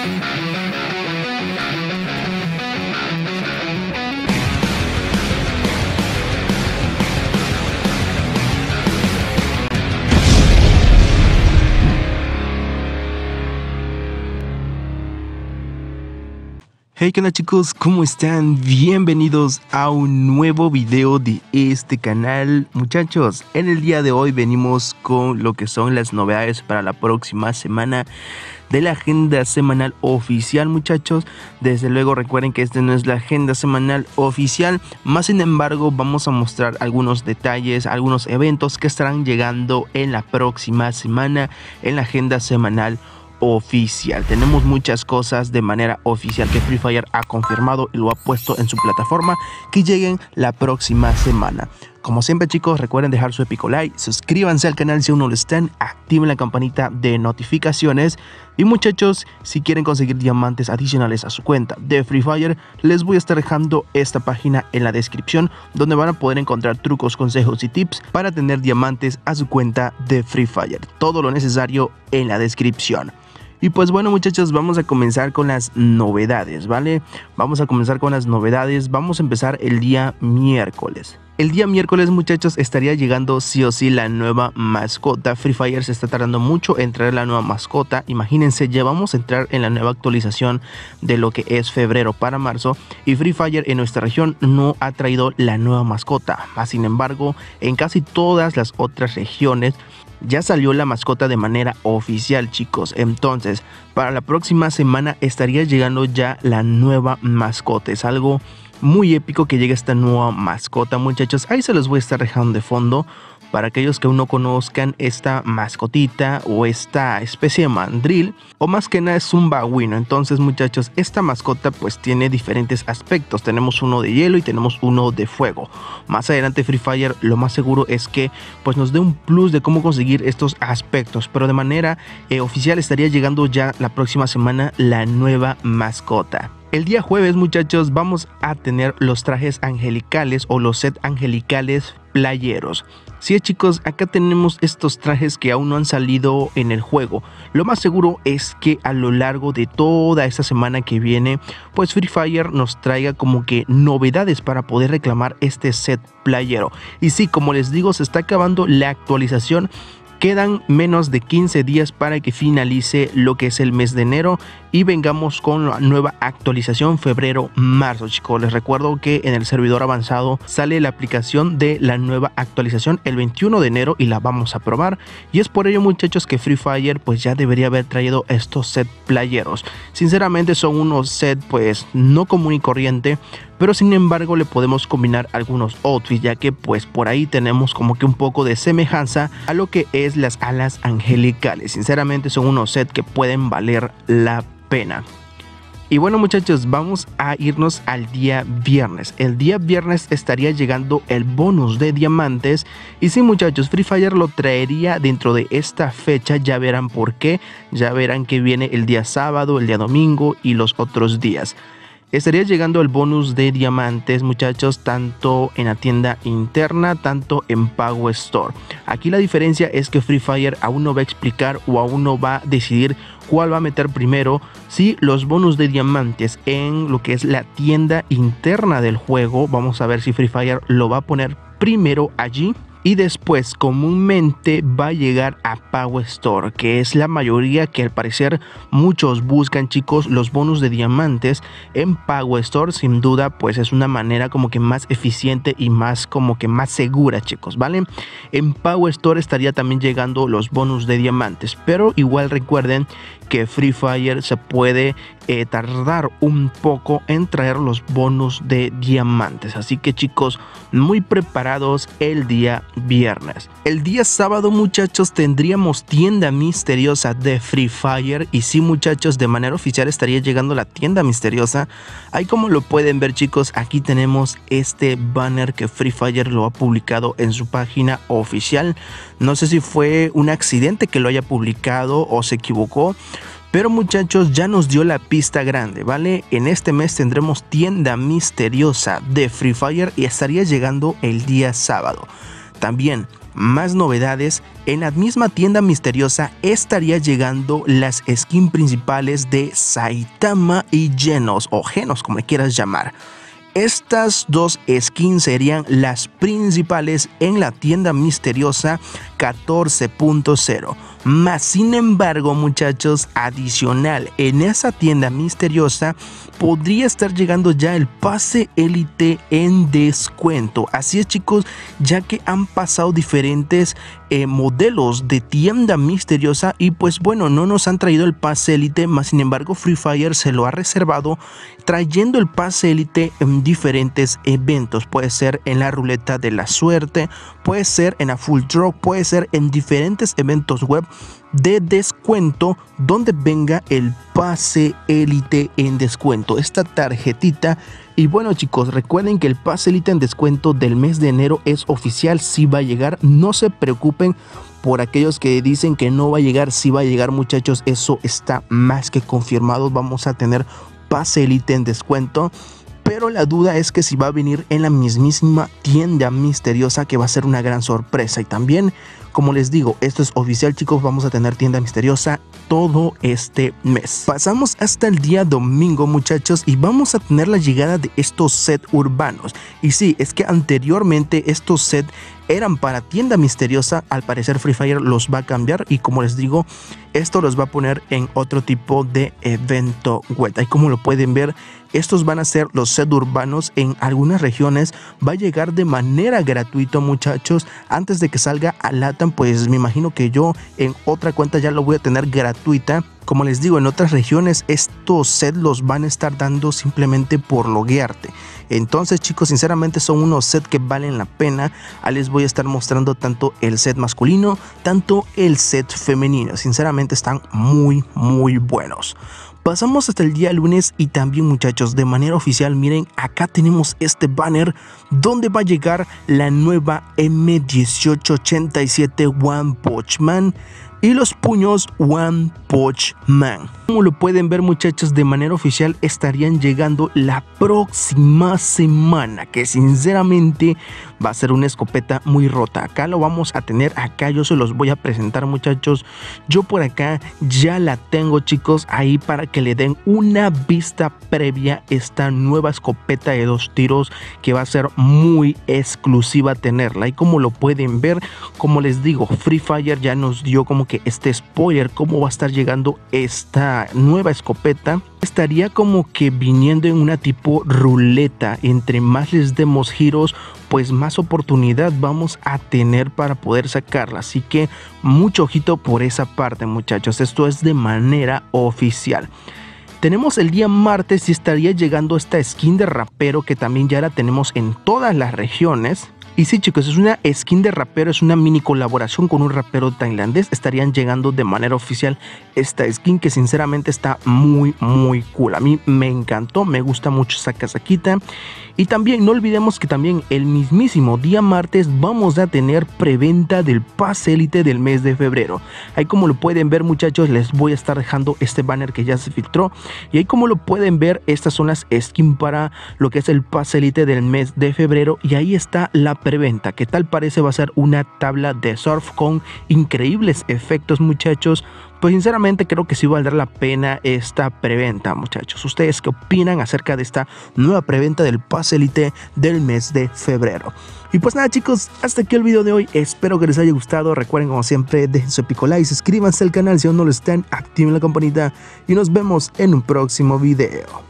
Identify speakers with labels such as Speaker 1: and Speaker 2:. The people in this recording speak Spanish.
Speaker 1: Thank you. Hey, ¿qué onda chicos? ¿Cómo están? Bienvenidos a un nuevo video de este canal. Muchachos, en el día de hoy venimos con lo que son las novedades para la próxima semana de la agenda semanal oficial muchachos desde luego recuerden que este no es la agenda semanal oficial más sin embargo vamos a mostrar algunos detalles algunos eventos que estarán llegando en la próxima semana en la agenda semanal oficial. Tenemos muchas cosas de manera oficial que Free Fire ha confirmado y lo ha puesto en su plataforma que lleguen la próxima semana. Como siempre chicos, recuerden dejar su épico like, suscríbanse al canal si aún no lo están, activen la campanita de notificaciones y muchachos, si quieren conseguir diamantes adicionales a su cuenta de Free Fire, les voy a estar dejando esta página en la descripción donde van a poder encontrar trucos, consejos y tips para tener diamantes a su cuenta de Free Fire. Todo lo necesario en la descripción. Y pues bueno muchachos, vamos a comenzar con las novedades, ¿vale? Vamos a comenzar con las novedades, vamos a empezar el día miércoles. El día miércoles muchachos estaría llegando sí o sí la nueva mascota. Free Fire se está tardando mucho en traer la nueva mascota. Imagínense, ya vamos a entrar en la nueva actualización de lo que es febrero para marzo. Y Free Fire en nuestra región no ha traído la nueva mascota. Sin embargo, en casi todas las otras regiones ya salió la mascota de manera oficial chicos, entonces para la próxima semana estaría llegando ya la nueva mascota, es algo muy épico que llegue esta nueva mascota muchachos, ahí se los voy a estar dejando de fondo para aquellos que aún no conozcan esta mascotita o esta especie de mandril o más que nada es un babuino entonces muchachos esta mascota pues tiene diferentes aspectos. Tenemos uno de hielo y tenemos uno de fuego. Más adelante Free Fire lo más seguro es que pues nos dé un plus de cómo conseguir estos aspectos. Pero de manera eh, oficial estaría llegando ya la próxima semana la nueva mascota el día jueves muchachos vamos a tener los trajes angelicales o los set angelicales playeros. Sí chicos, acá tenemos estos trajes que aún no han salido en el juego. Lo más seguro es que a lo largo de toda esta semana que viene, pues Free Fire nos traiga como que novedades para poder reclamar este set playero. Y sí, como les digo, se está acabando la actualización Quedan menos de 15 días para que finalice lo que es el mes de enero y vengamos con la nueva actualización febrero-marzo chicos. Les recuerdo que en el servidor avanzado sale la aplicación de la nueva actualización el 21 de enero y la vamos a probar. Y es por ello muchachos que Free Fire pues ya debería haber traído estos set playeros. Sinceramente son unos set pues no común y corriente pero sin embargo le podemos combinar algunos outfits ya que pues por ahí tenemos como que un poco de semejanza a lo que es las alas angelicales sinceramente son unos sets que pueden valer la pena y bueno muchachos, vamos a irnos al día viernes. El día viernes estaría llegando el bonus de diamantes. Y sí muchachos, Free Fire lo traería dentro de esta fecha. Ya verán por qué. Ya verán que viene el día sábado, el día domingo y los otros días. Estaría llegando el bonus de diamantes muchachos tanto en la tienda interna tanto en Pago Store. Aquí la diferencia es que Free Fire aún no va a explicar o aún no va a decidir cuál va a meter primero si los bonus de diamantes en lo que es la tienda interna del juego. Vamos a ver si Free Fire lo va a poner primero allí y después comúnmente va a llegar a Power Store, que es la mayoría que al parecer muchos buscan chicos los bonos de diamantes en Power Store, sin duda pues es una manera como que más eficiente y más como que más segura chicos, ¿vale? En Power Store estaría también llegando los bonos de diamantes, pero igual recuerden que Free Fire se puede eh, tardar un poco en traer los bonos de diamantes. Así que chicos, muy preparados el día viernes. El día sábado muchachos tendríamos tienda misteriosa de Free Fire. Y sí muchachos, de manera oficial estaría llegando la tienda misteriosa. Ahí como lo pueden ver chicos, aquí tenemos este banner que Free Fire lo ha publicado en su página oficial. No sé si fue un accidente que lo haya publicado o se equivocó. Pero muchachos, ya nos dio la pista grande, ¿vale? En este mes tendremos tienda misteriosa de Free Fire y estaría llegando el día sábado. También Más novedades, en la misma tienda misteriosa estaría llegando las skins principales de Saitama y Genos o Genos como le quieras llamar. Estas dos skins serían las principales en la tienda misteriosa 14.0. Más sin embargo, muchachos, adicional en esa tienda misteriosa podría estar llegando ya el pase élite en descuento. Así es, chicos, ya que han pasado diferentes eh, modelos de tienda misteriosa y pues bueno, no nos han traído el pase élite, más sin embargo, Free Fire se lo ha reservado trayendo el pase élite en diferentes eventos. Puede ser en la ruleta de la suerte, puede ser en la full draw, puede ser en diferentes eventos web de descuento donde venga el pase élite en descuento esta tarjetita. Y bueno chicos recuerden que el pase élite en descuento del mes de enero es oficial si va a llegar. No se preocupen por aquellos que dicen que no va a llegar si va a llegar muchachos eso está más que confirmado. Vamos a tener pase élite en descuento pero la duda es que si va a venir en la mismísima tienda misteriosa que va a ser una gran sorpresa y también como les digo, esto es oficial chicos, vamos a tener tienda misteriosa todo este mes. Pasamos hasta el día domingo muchachos y vamos a tener la llegada de estos sets urbanos. Y sí, es que anteriormente estos sets eran para tienda misteriosa, al parecer Free Fire los va a cambiar y como les digo, esto los va a poner en otro tipo de evento web. Ahí como lo pueden ver, estos van a ser los sets urbanos en algunas regiones, va a llegar de manera gratuita muchachos, antes de que salga a Latam, pues me imagino que yo en otra cuenta ya lo voy a tener gratuita como les digo, en otras regiones estos sets los van a estar dando simplemente por loguearte. Entonces chicos, sinceramente son unos sets que valen la pena. Ahí les voy a estar mostrando tanto el set masculino, tanto el set femenino. Sinceramente están muy, muy buenos. Pasamos hasta el día lunes y también muchachos, de manera oficial, miren, acá tenemos este banner donde va a llegar la nueva M1887 One Punch Man y los puños One Punch Man. Como lo pueden ver muchachos, de manera oficial estarían llegando la próxima semana, que sinceramente va a ser una escopeta muy rota. Acá lo vamos a tener, acá yo se los voy a presentar muchachos. Yo por acá ya la tengo chicos, ahí para que le den una vista previa esta nueva escopeta de dos tiros que va a ser muy exclusiva tenerla. Y como lo pueden ver, como les digo, Free Fire ya nos dio como que este spoiler, cómo va a estar llegando esta nueva escopeta estaría como que viniendo en una tipo ruleta. Entre más les demos giros, pues más oportunidad vamos a tener para poder sacarla. Así que mucho ojito por esa parte, muchachos. Esto es de manera oficial. Tenemos el día martes y estaría llegando esta skin de rapero que también ya la tenemos en todas las regiones. Y sí chicos, es una skin de rapero, es una mini colaboración con un rapero tailandés. Estarían llegando de manera oficial esta skin que sinceramente está muy muy cool. A mí me encantó, me gusta mucho esa casaquita. Y también no olvidemos que también el mismísimo día martes vamos a tener preventa del pase élite del mes de febrero. Ahí como lo pueden ver muchachos les voy a estar dejando este banner que ya se filtró. Y ahí como lo pueden ver estas son las skins para lo que es el pase élite del mes de febrero. Y ahí está la preventa que tal parece va a ser una tabla de surf con increíbles efectos muchachos pues sinceramente creo que sí valdrá la pena esta preventa, muchachos. ¿Ustedes qué opinan acerca de esta nueva preventa del Pase Elite del mes de febrero? Y pues nada chicos, hasta aquí el video de hoy, espero que les haya gustado, recuerden como siempre, dejen su pico like, suscríbanse al canal si aún no lo están, activen la campanita y nos vemos en un próximo video.